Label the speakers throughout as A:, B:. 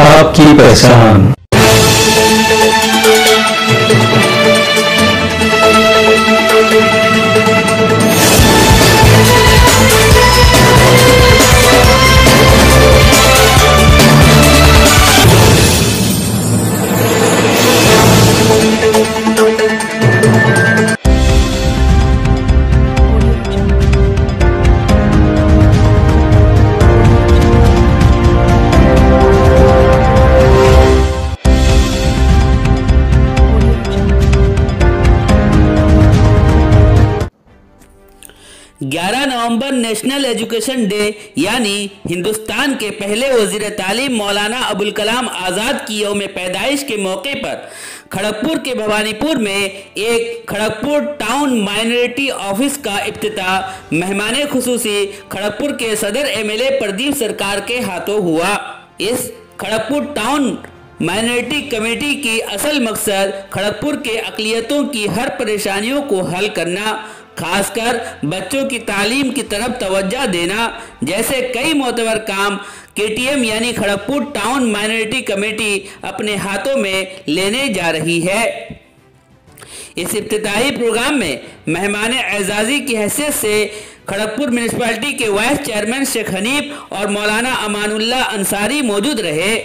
A: आपकी पहचान।
B: नवंबर national education day, यानी हिंदुस्तान के पहले वज़ीर तालीम मौलाना अबुल कलाम आज़ाद की यौम पैदाइश के मौके पर खड़गपुर के भवानीपुर में एक खड़गपुर टाउन माइनॉरिटी ऑफ़िस का इफ्तिताह मेहमान खसूसी खड़गपुर के सदर एमएलए प्रदीप सरकार के हाथों हुआ। इस खड़गपुर टाउन माइनॉरिटी कमेटी की असल मकसद खड़गपुर के अकलियतों की हर परेशानियों को हल करना खासकर बच्चों की तालीम की तरफ़ तवज्जो देना, जैसे कई मोतबर काम केटीएम यानी खड़गपुर टाउन माइनॉरिटी कमेटी अपने हाथों में लेने जा रही है। इस इफ्तिताही प्रोग्राम में मेहमान एजाजी की हैसियत से खड़गपुर म्यूनसिपालिटी के वाइस चेयरमैन शेख हनीफ और मौलाना अमानुल्ला अंसारी मौजूद रहे।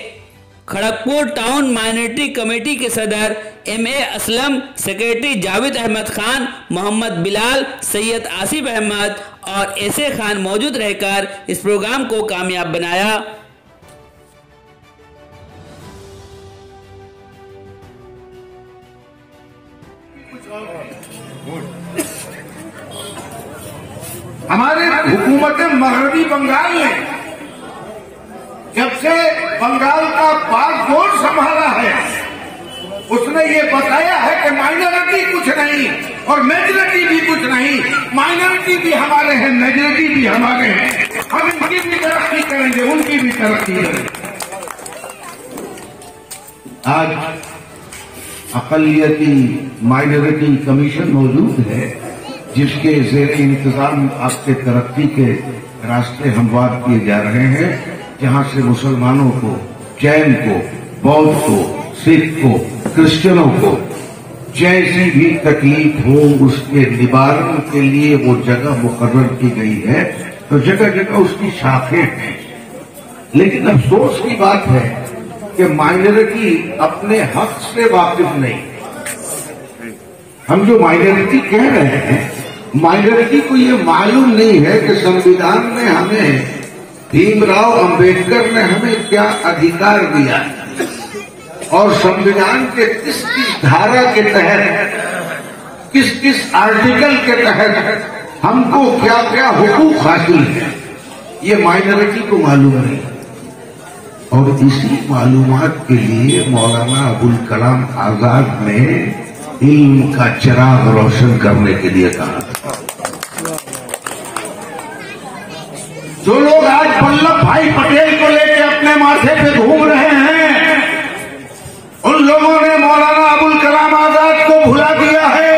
B: खड़गपुर टाउन माइनॉरिटी कमेटी के सदर M A Aslam, secretary Javed Ahmad Khan, Mohammad Bilal, Syed Asif Ahmad और एस ए खान मौजूद रहकर इस प्रोग्राम को कामयाब बनाया।
C: हमारे हुकूमत मगरबी बंगाल ने जब बंगाल का बागडोर संभाला है। उसने ये बताया है कि माइनॉरिटी कुछ नहीं और मेजोरिटी भी कुछ नहीं। माइनॉरिटी भी हमारे हैं, मेजोरिटी भी हमारे हैं। हम इनकी भी तरक्की करेंगे, उनकी भी तरक्की करेंगे। आज अकलियती माइनॉरिटी कमीशन मौजूद है, जिसके जेर इंतज़ाम आपके तरक्की के रास्ते हमवार किए जा रहे हैं। जहाँ से मुसलमानों को, जैन को, बौद्ध को, सिख को, क्रिश्चियनों को, जैसी भी तकलीफ़ हो उसके निवारण के लिए वो जगह मुकर्र की गई है तो जगह जगह उसकी शाखें हैं। लेकिन अफसोस की बात है कि माइनॉरिटी अपने हक से वाकिफ नहीं। हम जो माइनॉरिटी कह रहे हैं, माइनॉरिटी को ये मालूम नहीं है कि संविधान में हमें भीमराव अंबेडकर ने हमें क्या अधिकार दिया? और संविधान के किस किस धारा के तहत, किस किस आर्टिकल के तहत हमको क्या क्या हुकूक हासिल है? ये माइनॉरिटी को मालूम नहीं। और इसी मालूम के लिए मौलाना अबुल कलाम आज़ाद ने इल्म का चिराग रोशन करने के लिए कहा जो लोग भाई पटेल को लेकर अपने माथे पे घूम रहे हैं। उन लोगों ने मौलाना अबुल कलाम आज़ाद को भुला दिया है।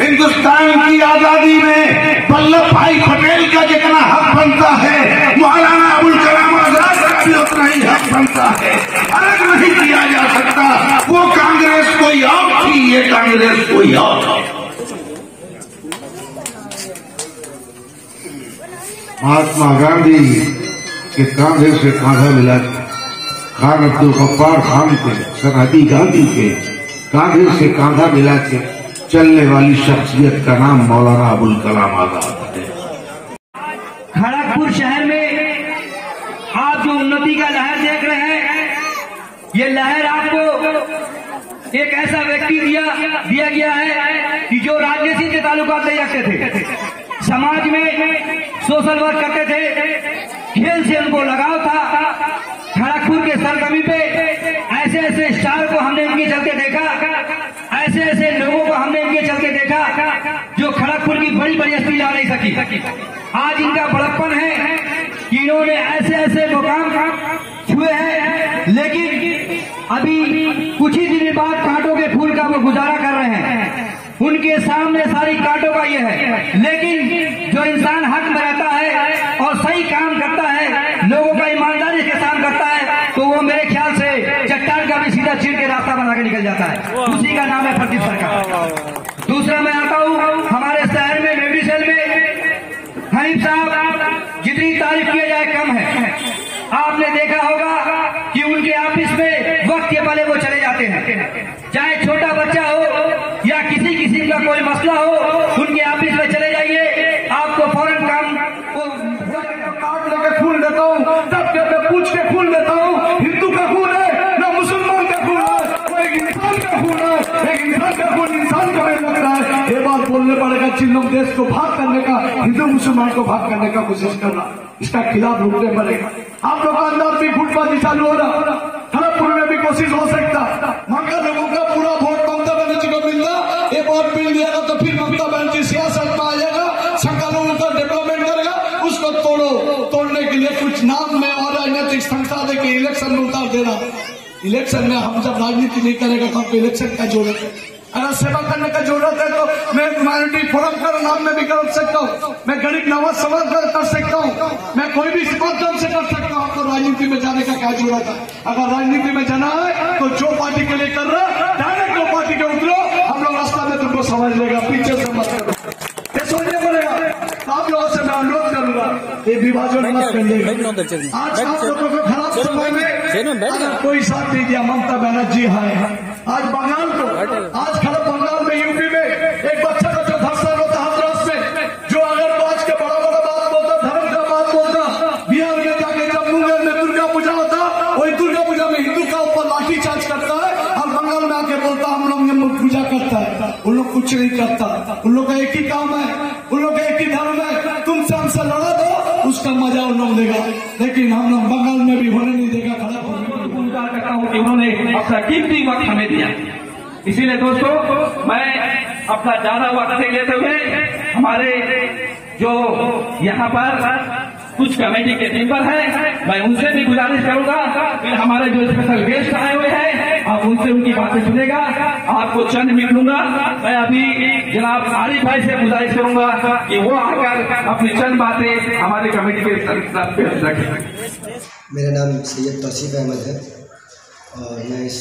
C: हिंदुस्तान की आज़ादी में वल्लभ भाई पटेल का जितना हक बनता है, मौलाना अबुल कलाम आज़ाद का भी उतना ही हक बनता है। अलग नहीं किया जा सकता। वो कांग्रेस कोई और थी, ये कांग्रेस कोई और महात्मा गांधी के कांधे से कांधा मिला खान अब्दुल गफ्फार खान के सरहदी गांधी के कांधे से कांधा मिला के चलने वाली शख्सियत का नाम मौलाना अबुल कलाम आज़ाद है।
D: खड़गपुर शहर में आप जो उन्नति का लहर देख रहे हैं, ये लहर आपको एक ऐसा व्यक्ति दिया दिया गया है कि जो राजनीति के ताल्लुकात नहीं रखते थे। समाज में सोशल वर्क करते थे। खेल से उनको लगाव था। खड़गपुर के सरगमी पे ऐसे ऐसे स्टार को हमने इनके चलते देखा। ऐसे ऐसे लोगों को हमने इनके चलते देखा जो खड़गपुर की बड़ी बड़ी हस्ती ला नहीं सकी। आज इनका बड़प्पन है कि इन्होंने ऐसे ऐसे मुकाम छुए हैं। लेकिन अभी कुछ ही दिन बाद कांटों के फूल का वो गुजारा कर रहे हैं। उनके सामने सारी कांटों का ये है। लेकिन जो इंसान हक में रहता है और सही काम करता है, लोगों का ईमानदारी के साथ करता है तो वो मेरे ख्याल से चट्टान का भी सीधा चीर के रास्ता बना के निकल जाता है। उसी का नाम है प्रदीप सरकार। दूसरा मैं आता हूँ, हमारे शहर में बेबी सेल में, हनीफ साहब, जितनी तारीफ़ किया जाए कम है। आपने देखा होगा कि उनके ऑफ़िस में वक्त के पहले वो चले जाते हैं। कोई मसला हो उनके ऑफ़िस में चले जाइए। आपको फ़ौरन काम
E: काट लेके फूल देता हूँ। जब मैं पूछ के फूल देता हूँ। हिंदू का खून है, ना मुसलमान का खून है। वो इंसान का खून है, एक इंसान का खून इंसान का नहीं लग रहा है। ये बात बोलने पड़ेगा जिन लोग देश को भाग करने का, हिंदू मुसलमान को भाग करने का कोशिश कर रहा, इसका खिलाफ रुकने पड़ेगा। आप लोग का अंदर भी फुटपाथी चालू हो रहा, खड़गपुर में भी कोशिश हो सकता। नाम में और राजनीतिक संस्था दे के इलेक्शन में उतार देना। इलेक्शन में हम जब राजनीति नहीं करेगा तो हमको इलेक्शन का ज़रूरत है। अगर सेवा करने का ज़रूरत है तो मैं माइनॉरिटी फोरम का नाम में भी कर सकता हूँ। मैं गरीब नवाज़ समाज कर सकता हूँ। मैं कोई भी माध्यम से कर सकता हूँ। आपको राजनीति में जाने का क्या ज़रूरत है? अगर राजनीति में जाना है तो जो पार्टी के लिए कर रहा डायरेक्ट वो पार्टी के उतरो। हम लोग रास्ता में तुमको समझ लेगा पीछे से मत करो ये सोचने पड़ेगा आप लोगों से मैं अनुरोध करूँगा ये विभाजन मत करिए। आज आप लोगों को खराब समय में अगर कोई साथ नहीं दिया ममता बनर्जी है। आज बंगाल को आज खराब बंगाल में यूपी में एक बच्चा का जो धर्षण होता हाथरस में जो अगर आज के बड़ा बड़ा बात बोलता धर्म का बात बोलता बिहार में जाके जब मुंगेर में दुर्गा पूजा होता वही दुर्गा पूजा में हिंदू का ऊपर लाठी चार्ज करता है और बंगाल में आके बोलता हम लोग पूजा करता है। उन लोग कुछ नहीं करता। उन लोग का एक ही काम है उन लोग का एक ही धर्म है तुमसे हमसे लड़ा दो उसका मज़ा उन लोग देगा। लेकिन हम लोग बंगाल में भी होने नहीं देगा, खड़ा
F: करता हूँ कि उन्होंने अपना कीमती वक्त हमें दिया। इसीलिए दोस्तों, मैं अपना ज़्यादा वक्त नहीं लेते हुए हमारे जो यहाँ पर कुछ कमेटी के मेंबर हैं, मैं उनसे भी गुजारिश करूँगा। फिर हमारे जो स्पेशल गेस्ट आए हुए हैं आप उनसे उनकी बातें सुनेगा, आपको चंद मिनट लूँगा मैं अभी जनाब आरिफ भाई से गुजारिश करूँगा कि वो आकर अपनी चंद बातें हमारी कमेटी के
G: मेरा नाम सैयद तौसीफ अहमद है और मैं इस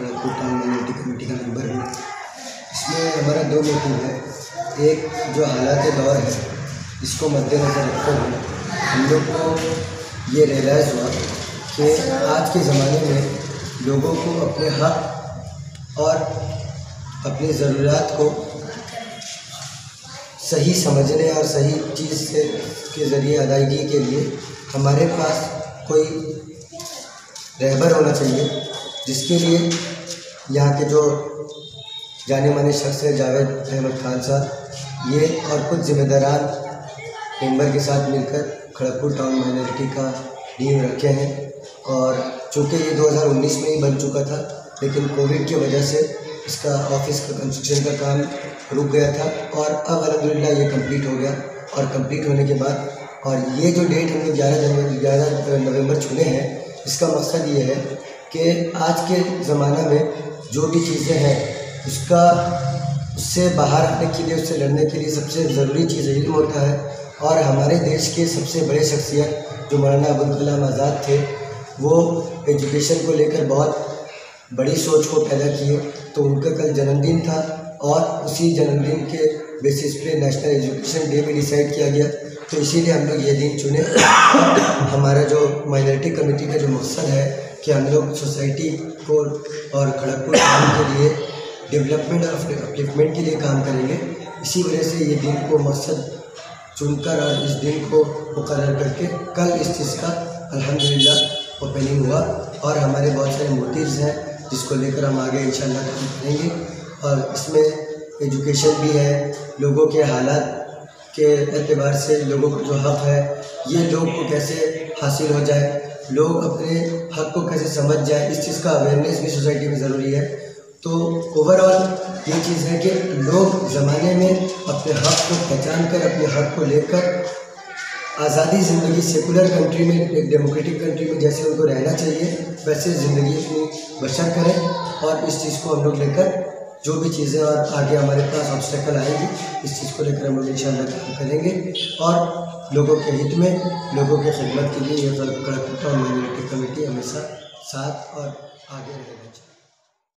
G: माइनॉरिटी कमेटी का मेंबर हूँ। इसमें हमारा दो मोटिव है। एक, जो हालात दौर है, इसको मद्देनज़र रखते हुए हम लोग को ये रियलाइज़ हुआ कि आज के ज़माने में लोगों को अपने हक और अपनी ज़रूरत को सही समझने और सही चीज़ से, के ज़रिए अदायगी के लिए हमारे पास कोई रहबर होना चाहिए, जिसके लिए यहाँ के जो जाने माने शख्स है, जावेद अहमद खान साहब, ये और कुछ जिम्मेदारान मेंबर के साथ मिलकर खड़गपुर टाउन माइनॉरिटी का नींव रखे हैं। और चूँकि ये 2019 में ही बन चुका था, लेकिन कोविड की वजह से इसका ऑफ़िस का कंस्ट्रक्शन का काम रुक गया था और अब अलहमदिल्ला ये कंप्लीट हो गया। और कंप्लीट होने के बाद और ये जो डेट हमने ग्यारह जनवरी, ग्यारह नवंबर चुने हैं, इसका मकसद ये है कि आज के ज़माना में जो भी चीज़ें हैं, उसका, उससे बाहर आने के लिए, उससे लड़ने के लिए सबसे ज़रूरी चीज़ इल्म होता है। और हमारे देश के सबसे बड़े शख्सियत जो मौलाना अबुल कलाम आज़ाद थे वो एजुकेशन को लेकर बहुत बड़ी सोच को पैदा किए। तो उनका कल जन्मदिन था और उसी जन्मदिन के बेसिस पे नेशनल एजुकेशन डे भी डिसाइड किया गया। तो इसीलिए हम लोग ये दिन चुने। हमारा जो माइनॉरिटी कमेटी का जो मकसद है कि हम लोग सोसाइटी को और खड़गपुर टाउन के लिए डेवलपमेंट और अपलिफ्टमेंट के लिए काम करेंगे। इसी वजह से ये दिन को मकसद चुनकर और इस दिन को मुकर करके कल इस चीज़ का अल्हम्दुलिल्लाह ओपनिंग हुआ और हमारे बहुत सारे मोटिव्स हैं, जिसको लेकर हम आगे काम करेंगे। और इसमें एजुकेशन भी है, लोगों के हालात के अतबार से लोगों को जो हक़ है, ये लोग को कैसे हासिल हो जाए, लोग अपने हक़ को कैसे समझ जाए, इस चीज़ का अवेयरनेस भी सोसाइटी में ज़रूरी है। तो ओवरऑल ये चीज़ है कि लोग ज़माने में अपने हक़ को पहचान कर अपने हक़ को लेकर आज़ादी ज़िंदगी सेकुलर कंट्री में, एक डेमोक्रेटिक कंट्री में जैसे उनको रहना चाहिए, वैसे ज़िंदगी अपनी बशर करें और इस चीज़ को हम लोग लेकर जो भी चीज़ें और आगे हमारे पास ऑब्स्टेकल आएँगी, इस चीज़ को लेकर हम लोग इंशाल्लाह काम करेंगे। और लोगों के हित में, लोगों की खिदमत के लिए ये कड़कपुर टाउन माइनॉरिटी कमेटी हमेशा साथ और आगे रहेगा